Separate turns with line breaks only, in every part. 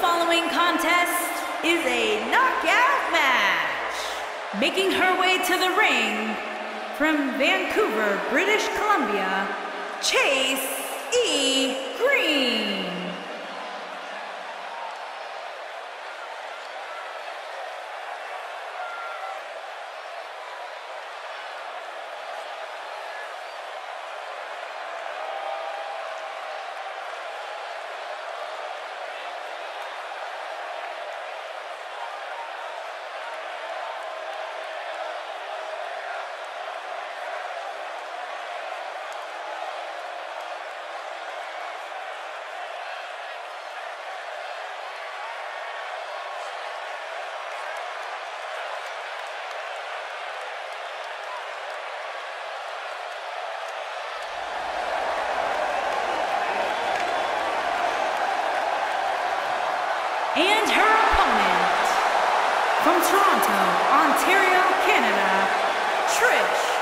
Following contest is a knockout match. Making her way to the ring from Vancouver, British Columbia, Chase E. Green. And her opponent. From Toronto, Ontario, Canada, Trish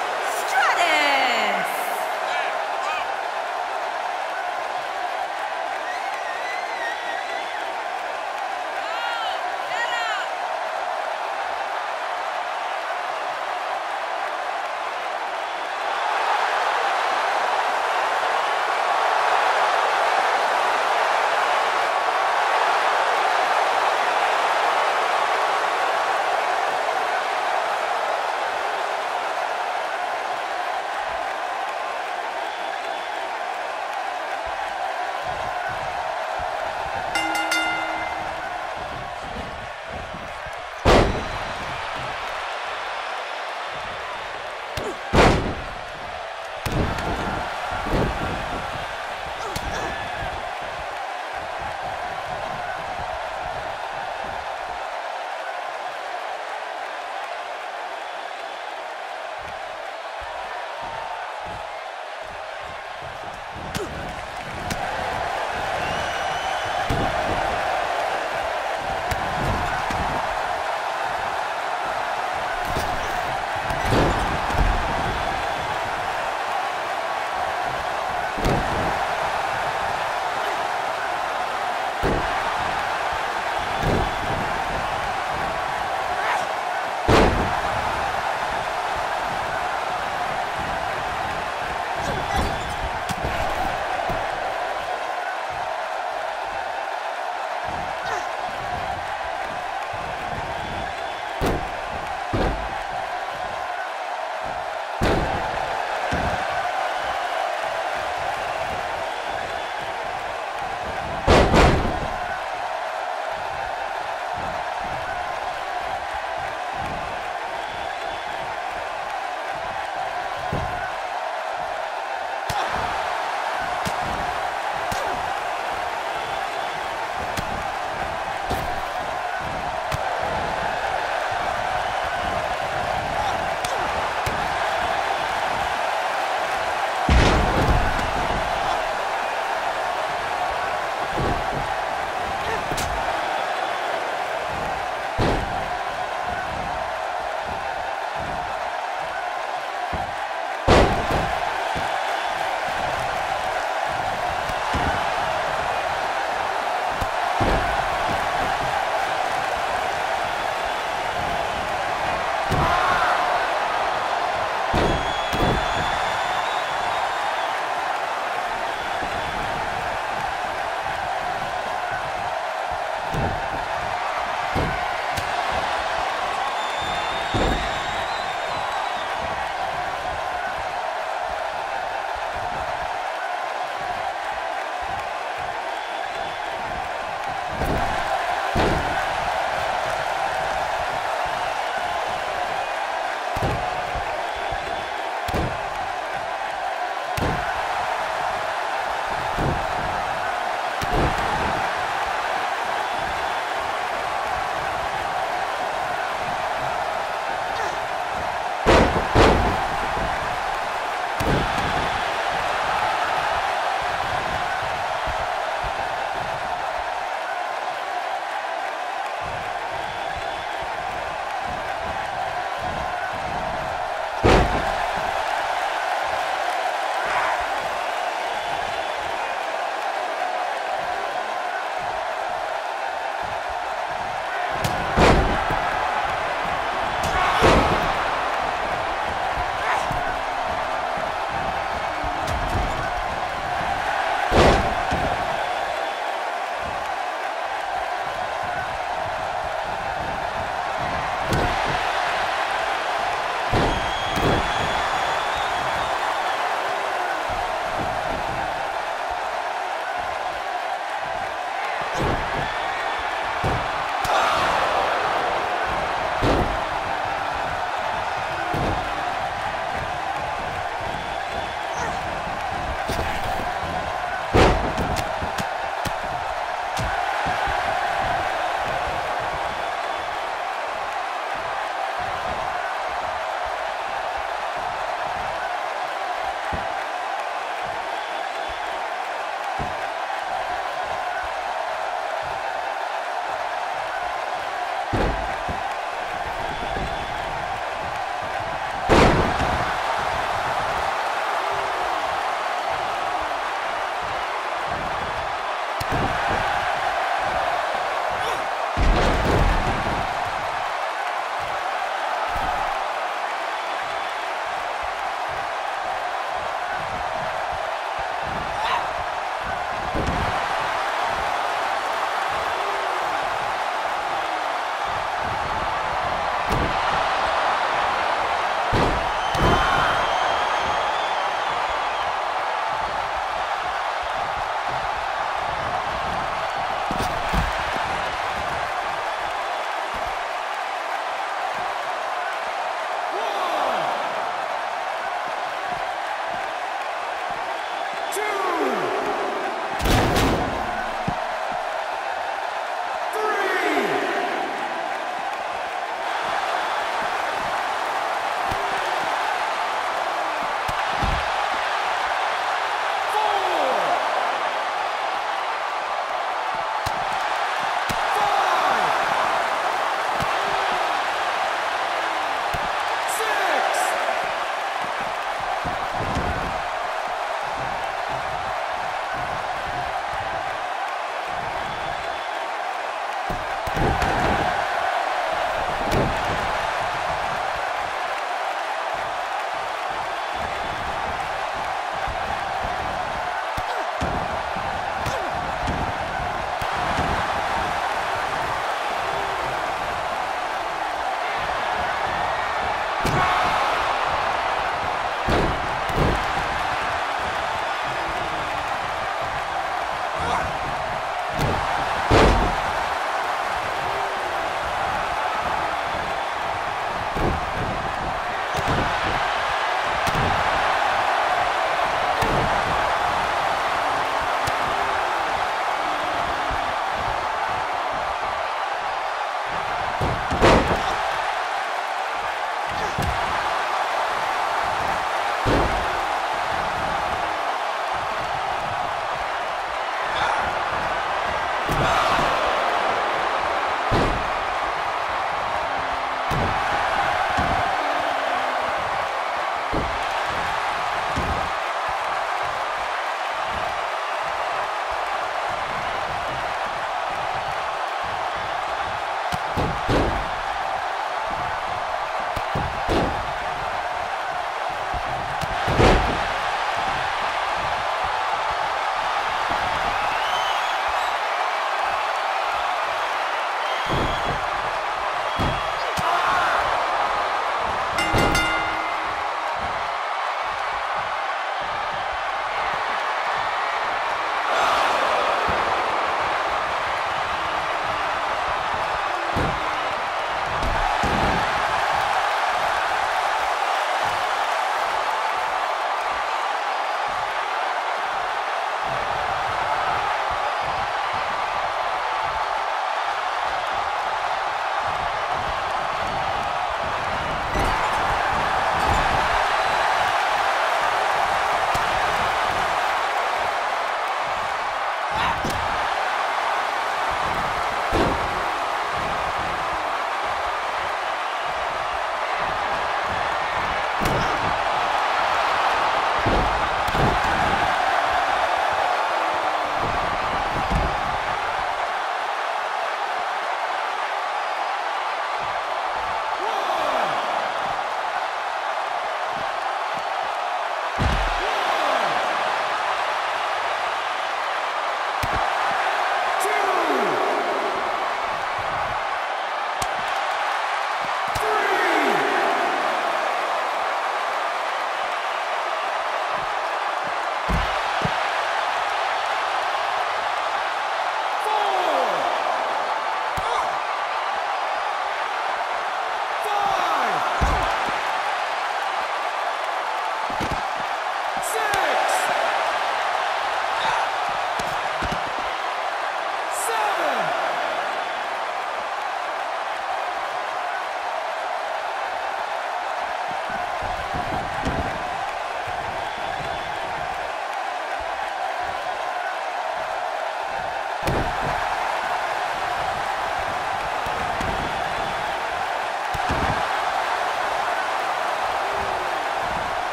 Bye.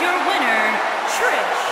Your winner, Trish